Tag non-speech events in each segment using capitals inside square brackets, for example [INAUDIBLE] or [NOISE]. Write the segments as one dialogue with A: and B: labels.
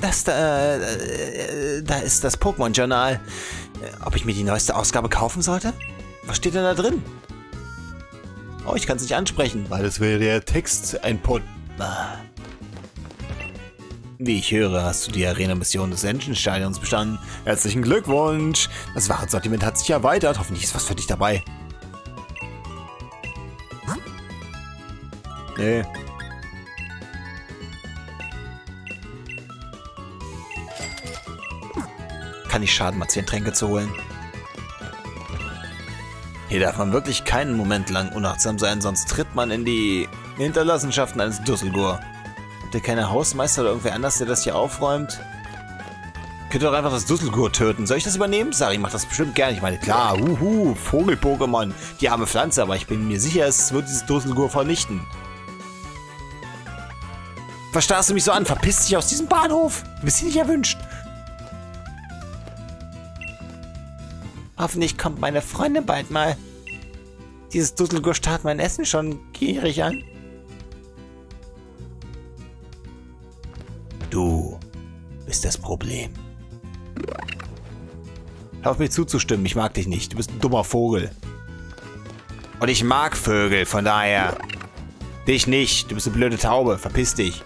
A: Das da, äh, da ist das Pokémon-Journal. Ob ich mir die neueste Ausgabe kaufen sollte? Was steht denn da drin? Oh, ich kann es nicht ansprechen, weil es wäre der Text ein Pot. Ah. Wie ich höre, hast du die Arena-Mission des Engine-Stadions bestanden. Herzlichen Glückwunsch! Das Warensortiment hat sich erweitert. Hoffentlich ist was für dich dabei. Nee. Kann nicht schaden, mal 10 Tränke zu holen. Hier darf man wirklich keinen Moment lang unachtsam sein, sonst tritt man in die Hinterlassenschaften eines Dusselgur. Habt ihr keine Hausmeister oder irgendwer anders, der das hier aufräumt? Könnt ihr doch einfach das Dusselgur töten. Soll ich das übernehmen? Sari macht das bestimmt gerne. Ich meine, klar, uhu, Vogel-Pokémon, die arme Pflanze, aber ich bin mir sicher, es wird dieses Dusselgur vernichten. Verstarrst du mich so an? Verpiss dich aus diesem Bahnhof! Du bist hier nicht erwünscht. Hoffentlich kommt meine Freundin bald mal. Dieses Dusselgur starrt mein Essen schon gierig an. Du bist das Problem. Hör auf mich zuzustimmen, ich mag dich nicht. Du bist ein dummer Vogel. Und ich mag Vögel, von daher... Dich nicht, du bist eine blöde Taube, verpiss dich.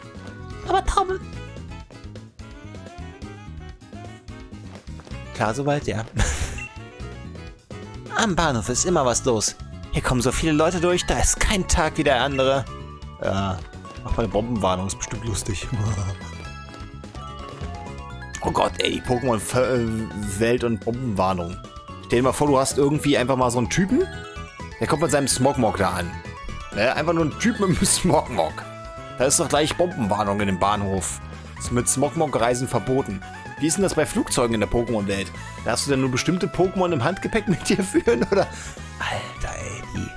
A: Aber Taube... Klar soweit, ja. Am Bahnhof ist immer was los. Hier kommen so viele Leute durch, da ist kein Tag wie der andere. Ja, mach mal eine Bombenwarnung, ist bestimmt lustig. [LAUGHS] oh Gott, ey, Pokémon äh, und Bombenwarnung. Stell dir mal vor, du hast irgendwie einfach mal so einen Typen, der kommt mit seinem Smogmog da an. Ne? Einfach nur ein Typ mit einem [LAUGHS] Smogmog. Da ist doch gleich Bombenwarnung in dem Bahnhof. Ist mit Smogmog-Reisen verboten. Wie ist denn das bei Flugzeugen in der Pokémon-Welt? Darfst du denn nur bestimmte Pokémon im Handgepäck mit dir führen? Oder? Alter, ey. Die.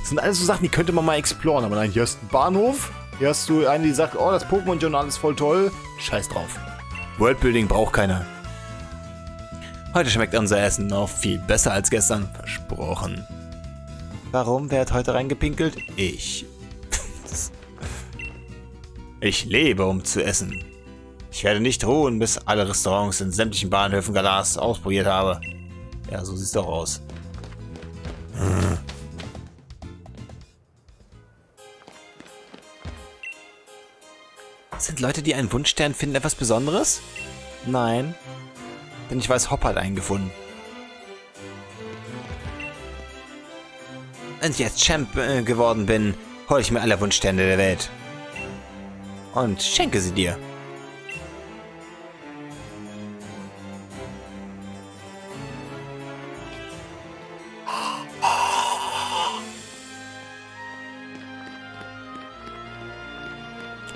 A: Das sind alles so Sachen, die könnte man mal exploren. Aber nein, hier du einen Bahnhof. Hier hast du eine, die sagt, oh, das Pokémon-Journal ist voll toll. Scheiß drauf. Worldbuilding braucht keiner. Heute schmeckt unser Essen noch viel besser als gestern. Versprochen. Warum? Wer hat heute reingepinkelt? Ich. [LAUGHS] ich lebe, um zu essen. Ich werde nicht ruhen, bis alle Restaurants in sämtlichen Bahnhöfen Galas ausprobiert habe. Ja, so sieht's doch aus. Hm. Sind Leute, die einen Wunschstern finden, etwas Besonderes? Nein. Denn ich weiß, Hop hat einen gefunden. Und jetzt Champ äh, geworden bin, hole ich mir alle Wunschsterne der Welt. Und schenke sie dir.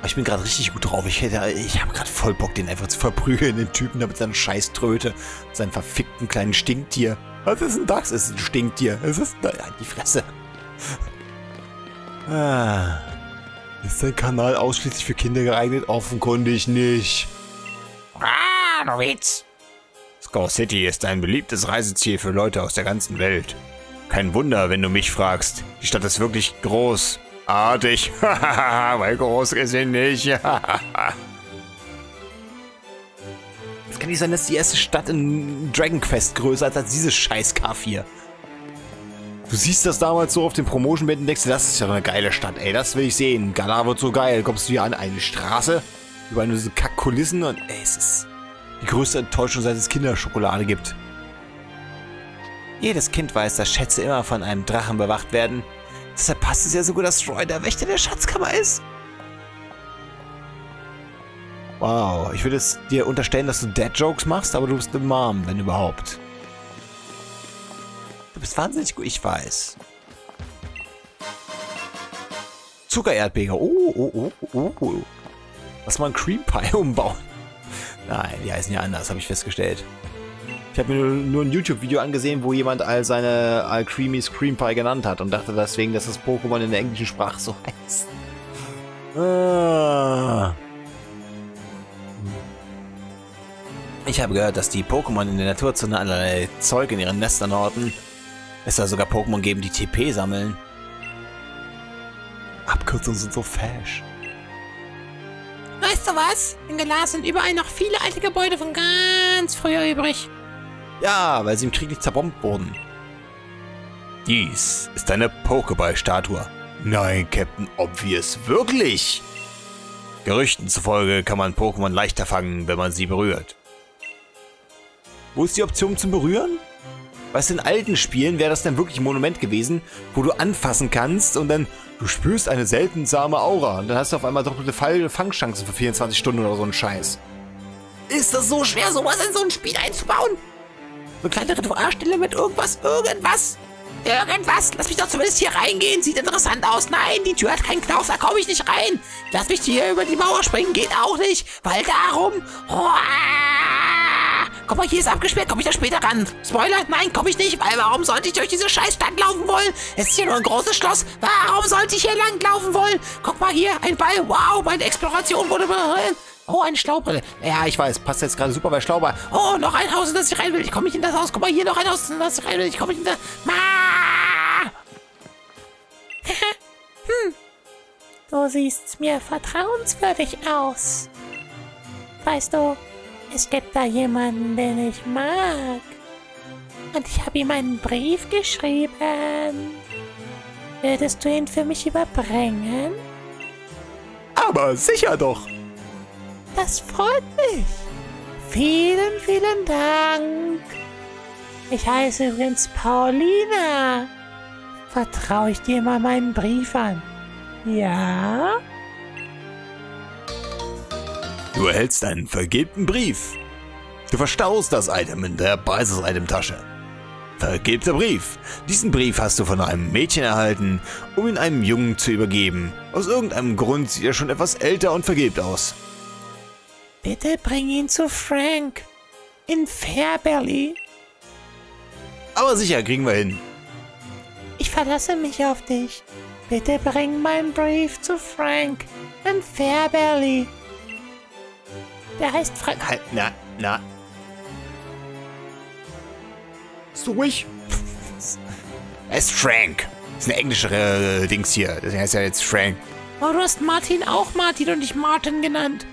A: Ich bin gerade richtig gut drauf. Ich, hätte, ich habe gerade voll Bock, den einfach zu verprügeln, den Typen da mit seiner Scheißtröte, seinem verfickten kleinen Stinktier. Was ist ein Dachs? Es ist ein Stinktier. Es ist ein... Ja, die Fresse. Ah. Ist dein Kanal ausschließlich für Kinder geeignet? Offenkundig nicht. Ah, du Witz. Score City ist ein beliebtes Reiseziel für Leute aus der ganzen Welt. Kein Wunder, wenn du mich fragst. Die Stadt ist wirklich groß Artig. [LAUGHS] Weil groß ist sie nicht. [LAUGHS] Es kann nicht sein, dass die erste Stadt in Dragon Quest größer ist als dieses scheiß K4. Du siehst das damals so auf den Promotion-Bänden und denkst, das ist ja eine geile Stadt, ey, das will ich sehen. Galar wird so geil. Kommst du hier an eine Straße, über diese Kackkulissen und ey, es ist die größte Enttäuschung, seit es Kinderschokolade gibt. Jedes Kind weiß, dass Schätze immer von einem Drachen bewacht werden. Deshalb passt es ja so gut, dass Roy der Wächter der Schatzkammer ist. Wow, ich würde jetzt dir unterstellen, dass du Dad-Jokes machst, aber du bist eine Mom, wenn überhaupt. Du bist wahnsinnig gut, ich weiß. Zuckererdbeger. Oh, oh, oh, oh, oh. Lass mal ein Cream Pie [LAUGHS] umbauen. Nein, die heißen ja anders, habe ich festgestellt. Ich habe mir nur, nur ein YouTube-Video angesehen, wo jemand all seine all Creamy Scream Pie genannt hat und dachte deswegen, dass das Pokémon in der englischen Sprache so [LAUGHS] heißt. Ah. Ich habe gehört, dass die Pokémon in der Naturzone allerlei Zeug in ihren Nestern horten. Es soll sogar Pokémon geben, die TP sammeln. Abkürzungen sind so fash. Weißt du,
B: du was? In Galas sind überall noch viele alte Gebäude von ganz früher übrig.
A: Ja, weil sie im Krieg nicht zerbombt wurden. Dies ist eine Pokéball-Statue. Nein, Captain Obvious, wirklich? Gerüchten zufolge kann man Pokémon leichter fangen, wenn man sie berührt. Wo ist die Option zum Berühren? Weißt in alten Spielen wäre das dann wirklich ein Monument gewesen, wo du anfassen kannst und dann du spürst eine seltensame Aura und dann hast du auf einmal doppelte Fall Fangchancen für 24 Stunden oder so ein Scheiß.
B: Ist das so schwer, sowas in so ein Spiel einzubauen? Eine kleine Ritualstelle mit irgendwas, irgendwas? Irgendwas? Lass mich doch zumindest hier reingehen. Sieht interessant aus. Nein, die Tür hat keinen Knauf, da komme ich nicht rein. Lass mich hier über die Mauer springen. Geht auch nicht. Weil darum... Guck mal, hier ist abgesperrt. Komme ich da später ran? Spoiler? Nein, komme ich nicht. Weil warum sollte ich durch diese scheiß Stadt laufen wollen? Es ist hier nur ein großes Schloss. Warum sollte ich hier lang laufen wollen? Guck mal hier, ein Ball. Wow, meine Exploration wurde... Oh, eine Schlaubrille. Ja, ich weiß, passt jetzt gerade super bei Schlauber. Oh, noch ein Haus, in das ich rein will. Ich komme nicht in das Haus. Guck mal, hier noch ein Haus, in das ich rein will. Ich komme nicht in das... [LAUGHS] Hm. Du siehst mir vertrauenswürdig aus. Weißt du, es gibt da jemanden, den ich mag. Und ich habe ihm einen Brief geschrieben. Würdest du ihn für mich überbringen?
A: Aber sicher doch.
B: Das freut mich. Vielen, vielen Dank. Ich heiße übrigens Paulina. Vertraue ich dir mal meinen Brief an? Ja?
A: Du erhältst einen vergilbten Brief. Du verstaust das Item in der Preises-Item-Tasche. Vergilbter Brief. Diesen Brief hast du von einem Mädchen erhalten, um ihn einem Jungen zu übergeben. Aus irgendeinem Grund sieht er schon etwas älter und vergilbt aus.
B: Bitte bring ihn zu Frank. In Fairbelly.
A: Aber sicher, kriegen wir hin.
B: Ich verlasse mich auf dich. Bitte bring meinen Brief zu Frank. In Fairbelly. Der heißt Frank.
A: Halt, na, na. Ist du ruhig? [LAUGHS] Er ist Frank. Das ist eine englische äh, Dings hier. Deswegen heißt er jetzt Frank.
B: Oh, du hast Martin auch Martin und nicht Martin genannt.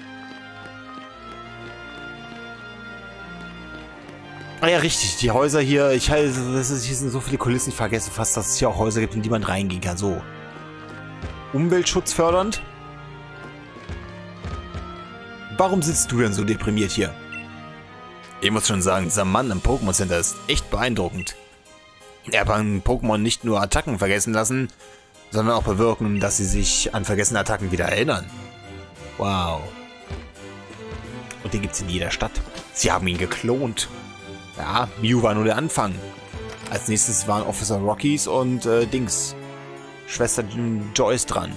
A: Ah ja, richtig. Die Häuser hier, ich das ist, hier sind so viele Kulissen, ich vergesse fast, dass es hier auch Häuser gibt, in die man reingehen kann. So. Umweltschutz fördernd. Warum sitzt du denn so deprimiert hier? Ich muss schon sagen, dieser Mann im Pokémon Center ist echt beeindruckend. Er kann Pokémon nicht nur Attacken vergessen lassen, sondern auch bewirken, dass sie sich an vergessene Attacken wieder erinnern. Wow. Und den gibt es in jeder Stadt. Sie haben ihn geklont. Ja, Mew war nur der Anfang. Als nächstes waren Officer Rockies und äh, Dings. Schwester Joyce dran.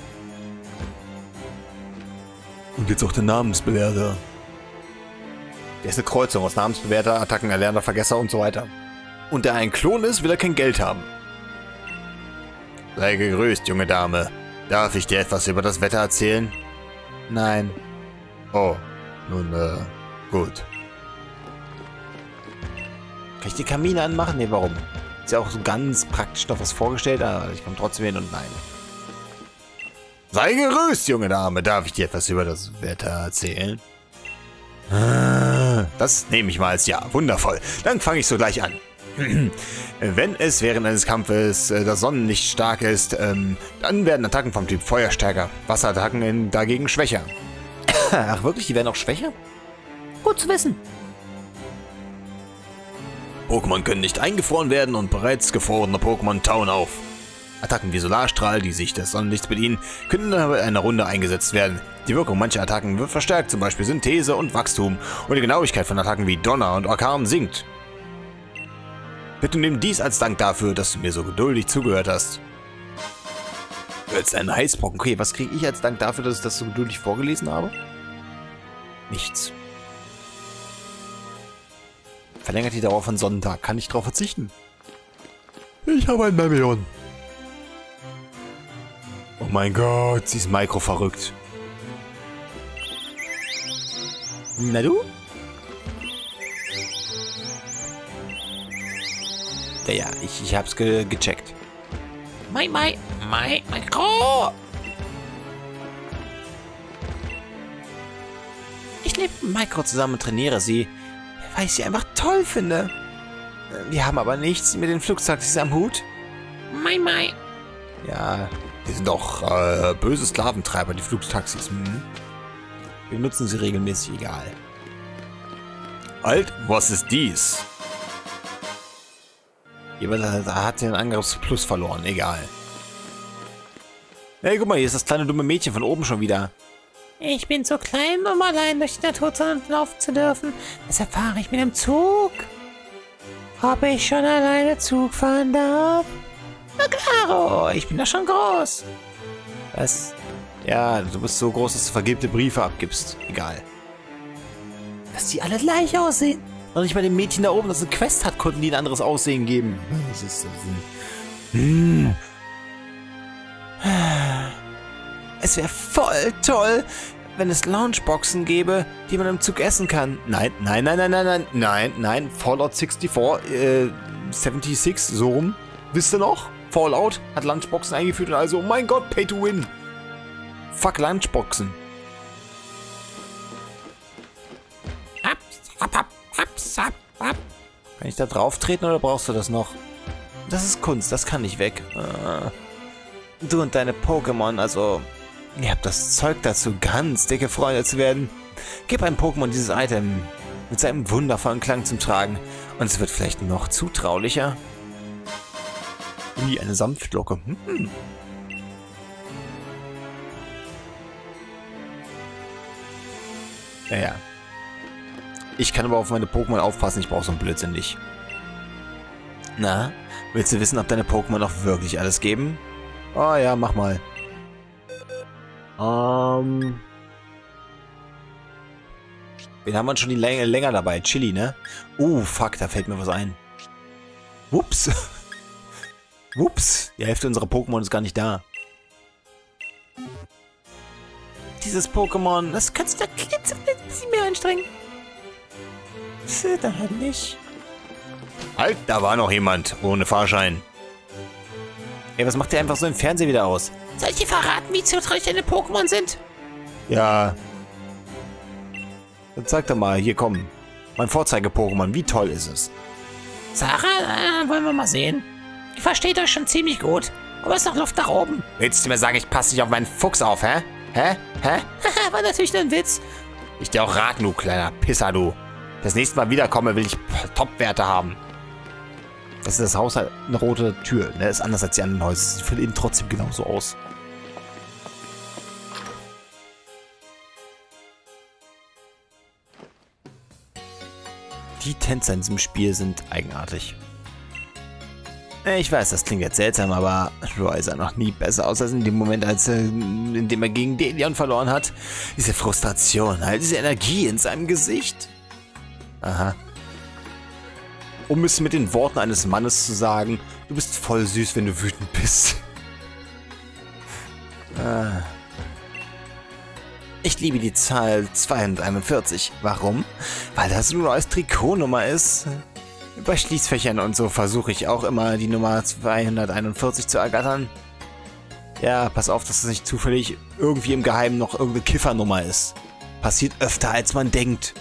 A: Und jetzt auch der Namensbewerter. Der ist eine Kreuzung aus Namensbewerter, Attacken, Erlerner, Vergesser und so weiter. Und der ein Klon ist, will er kein Geld haben. Sei gegrüßt, junge Dame. Darf ich dir etwas über das Wetter erzählen? Nein. Oh, nun, äh, gut. Kann ich die Kamine anmachen? Ne, warum? Ist ja auch so ganz praktisch noch was vorgestellt, aber ich komme trotzdem hin und nein. Sei gegrüßt, junge Dame. Darf ich dir etwas über das Wetter erzählen? Ah, das nehme ich mal als Ja. Wundervoll. Dann fange ich so gleich an. [CLEARS THROAT] Wenn es während eines Kampfes äh, das Sonnenlicht stark ist, ähm, dann werden Attacken vom Typ Feuer stärker, Wasserattacken dagegen schwächer. Ach wirklich, die werden auch schwächer?
B: Gut zu wissen.
A: Pokémon können nicht eingefroren werden und bereits gefrorene Pokémon tauen auf. Attacken wie Solarstrahl, die sich des Sonnenlichts bedienen, können in einer Runde eingesetzt werden. Die Wirkung mancher Attacken wird verstärkt, zum Beispiel Synthese und Wachstum, und die Genauigkeit von Attacken wie Donner und Orkan sinkt. Bitte nimm dies als Dank dafür, dass du mir so geduldig zugehört hast. Jetzt ein Heißbrocken. Okay, was kriege ich als Dank dafür, dass ich das so geduldig vorgelesen habe? Nichts. Verlängert die Dauer von Sonntag. Kann ich darauf verzichten? Ich habe ein Memion. Oh mein Gott, sie ist Micro verrückt. Na du? Ja, ja, ich, ich hab's ge gecheckt.
B: Mai, mai, mai, Mikro.
A: Ich lebe mit Micro zusammen und trainiere sie, weil ich sie einfach toll finde. Wir haben aber nichts mit den Flugtaxis am Hut.
B: Mai, mai.
A: Ja, die sind doch äh, böse Sklaventreiber, die Flugtaxis. Hm? Wir nutzen sie regelmäßig, egal. Alt, was ist dies? Jemand hat den Angriffsplus verloren, egal. Hey, guck mal, hier ist das kleine dumme Mädchen von oben schon wieder.
B: Ich bin zu klein, um allein durch die Naturzone laufen zu dürfen. Deshalb fahre ich mit dem Zug. Ob ich schon alleine Zug fahren darf? Na klaro, ich bin doch schon groß.
A: Was? Ja, du bist so groß, dass du vergilbte Briefe abgibst. Egal.
B: Dass die alle gleich aussehen.
A: Noch nicht mal dem Mädchen da oben, das eine Quest hat, konnten die ein anderes Aussehen geben. Das ist... Hm. Es wäre voll toll, wenn es Loungeboxen gäbe, die man im Zug essen kann. Nein, nein, nein, nein, nein, nein, nein, nein. Fallout 64, äh, 76, so rum. Wisst ihr noch? Fallout hat Lunchboxen eingeführt und also, oh mein Gott, Pay to Win. Fuck Lunchboxen. Kann ich da drauf treten oder brauchst du das noch? Das ist Kunst, das kann nicht weg. Äh, du und deine Pokémon, also... Ihr habt das Zeug dazu, ganz dicke Freunde zu werden. Gib einem Pokémon dieses Item mit seinem wundervollen Klang zum Tragen und es wird vielleicht noch zutraulicher. Wie eine Sanftglocke. Hm. Naja. Ich kann aber auf meine Pokémon aufpassen, ich brauche so einen Blödsinn nicht. Na, willst du wissen, ob deine Pokémon auch wirklich alles geben? Oh ja, mach mal. Ähm... Wen haben wir schon die Länge länger dabei? Chili, ne? Uh, fuck, da fällt mir was ein. Ups. [LAUGHS] Ups, die Hälfte unserer Pokémon ist gar nicht da. Dieses Pokémon, das kannst du da bisschen mehr anstrengen. Dann halt nicht. Halt, da war noch jemand ohne Fahrschein. Ey, was macht der einfach so im Fernsehen wieder aus?
B: Soll ich dir verraten, wie zutraulich deine Pokémon sind?
A: Ja. Dann zeig doch mal, hier komm. Mein Vorzeige-Pokémon, wie toll ist es?
B: Sarah, äh, wollen wir mal sehen. Ihr versteht euch schon ziemlich gut. Aber es ist noch Luft nach oben.
A: Willst du mir sagen, ich passe nicht auf meinen Fuchs auf, hä? Hä? Hä? [LAUGHS]
B: War natürlich nur ein Witz.
A: Ich dir auch raten, du kleiner Pisser, du. Das nächste Mal wiederkomme, will ich Top-Werte haben. Das ist das Haus halt eine rote Tür. Ne? Ist anders als die anderen Häuser. Sieht von innen trotzdem genauso aus. Die Tänzer in diesem Spiel sind eigenartig. Ich weiß, das klingt jetzt seltsam, aber Roy sah noch nie besser aus als in dem Moment, als er, in dem er gegen Delion verloren hat. Diese Frustration, all diese Energie in seinem Gesicht. Aha. Um es mit den Worten eines Mannes zu sagen, du bist voll süß, wenn du wütend bist. ah. Ich liebe die Zahl 241. Warum? Weil das Roys Trikotnummer ist. Bei Schließfächern und so versuche ich auch immer die Nummer 241 zu ergattern. Ja, pass auf, dass es nicht zufällig irgendwie im Geheimen noch irgendeine Kiffernummer ist. Passiert öfter, als man denkt.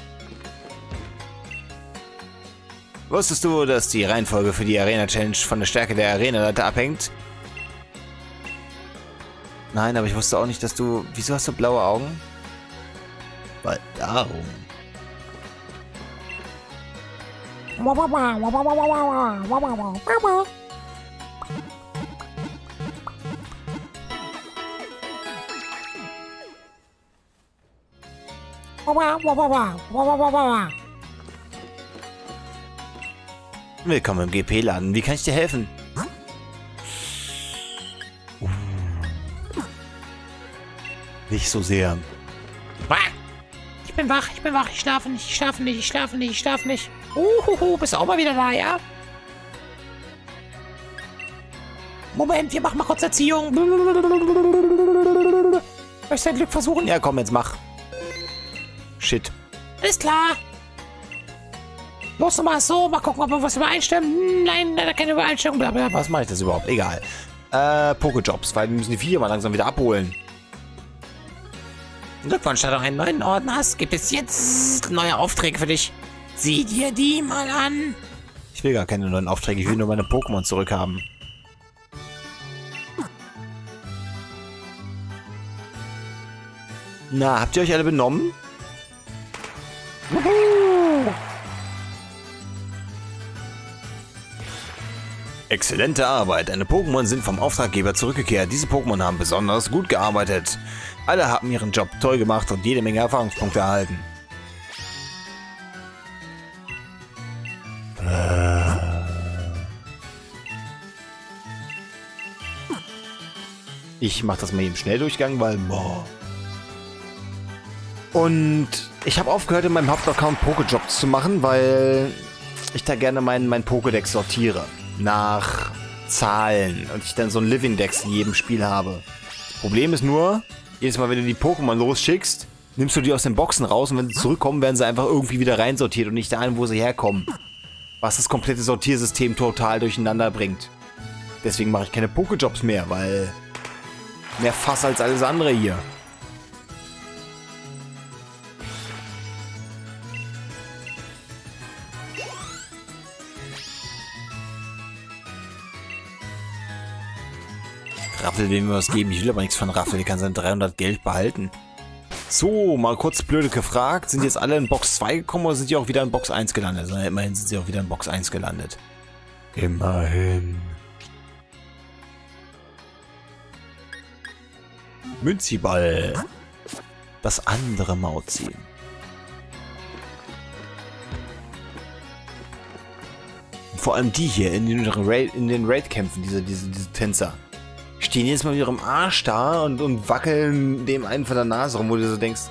A: Wusstest du, dass die Reihenfolge für die Arena-Challenge von der Stärke der Arena-Leiter abhängt? Nein, aber ich wusste auch nicht, dass du... Wieso hast du blaue Augen? Weil darum. Willkommen im GP-Laden. Wie kann ich dir helfen? Nicht so sehr.
B: Ich bin wach, ich bin wach, ich schlafe nicht, ich schlafe nicht, ich schlafe nicht, ich schlafe nicht. Uhuhu, bist du auch mal wieder da, ja? Moment, wir machen mal kurz Erziehung. Möchtest du dein Glück versuchen?
A: Ja, komm, jetzt mach. Shit.
B: Ist klar. Los, mal so, mal gucken, ob wir was übereinstimmen. Hm, nein, leider keine Übereinstimmung. Blablabla.
A: Was mache ich das überhaupt? Egal. Äh, Pokejobs, weil wir müssen die Viecher mal langsam wieder abholen.
B: Glückwunsch, da du einen neuen Orden hast, gibt es jetzt neue Aufträge für dich. Sieh dir die mal an.
A: Ich will gar keine neuen Aufträge, ich will nur meine Pokémon zurückhaben. Na, habt ihr euch alle benommen? Exzellente Arbeit. Deine Pokémon sind vom Auftraggeber zurückgekehrt. Diese Pokémon haben besonders gut gearbeitet. Alle haben ihren Job toll gemacht und jede Menge Erfahrungspunkte erhalten. Ich mache das mal im Schnelldurchgang, weil boah. Und ich habe aufgehört, in meinem Hauptaccount Pokejobs zu machen, weil ich da gerne meinen mein Pokédex sortiere. Nach Zahlen. Und ich dann so ein Living Dex in jedem Spiel habe. Das Problem ist nur, jedes Mal, wenn du die Pokémon losschickst, nimmst du die aus den Boxen raus und wenn sie zurückkommen, werden sie einfach irgendwie wieder reinsortiert und nicht dahin, wo sie herkommen. Was das komplette Sortiersystem total durcheinander bringt. Deswegen mache ich keine Pokejobs mehr, weil mehr Fass als alles andere hier. Raffel will mir was geben. Ich will aber nichts von Raffel. Der kann seine 300 Geld behalten. So, mal kurz blöde gefragt. Sind jetzt alle in Box 2 gekommen oder sind die auch wieder in Box 1 gelandet? Na, immerhin sind sie auch wieder in Box 1 gelandet. Immerhin. Münziball. Das andere Mauziehen. Vor allem die hier in den, Raid, in den Raid-Kämpfen, diese, diese, diese Tänzer stehen jetzt mal mit ihrem Arsch da und, und wackeln dem einen von der Nase rum, wo du so denkst,